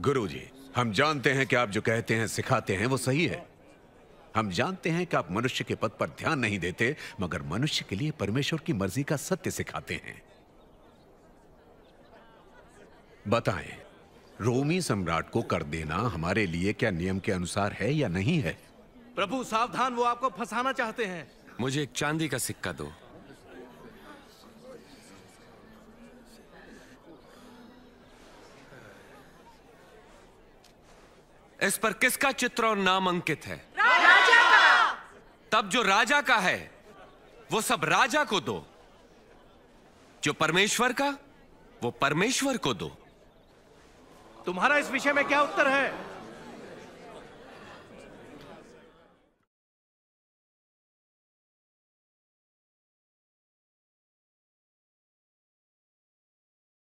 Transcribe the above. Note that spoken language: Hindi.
गुरुजी, हम जानते हैं कि आप जो कहते हैं सिखाते हैं वो सही है। हम जानते हैं कि आप मनुष्य के पद पर ध्यान नहीं देते मगर मनुष्य के लिए परमेश्वर की मर्ज़ी का सत्य सिखाते हैं। बताएँ रोमी सम्राट को कर देना हमारे लिए क्या नियम के अनुसार है या नहीं है? प्रभु सावधान वो आपको फंसाना चाहते हैं। मुझे एक चांदी का सिक्का दो। इस पर किसका चित्र और नाम अंकित है? राजा का। तब जो राजा का है वो सब राजा को दो। जो परमेश्वर का वो परमेश्वर को दो। तुम्हारा इस विषय में क्या उत्तर है?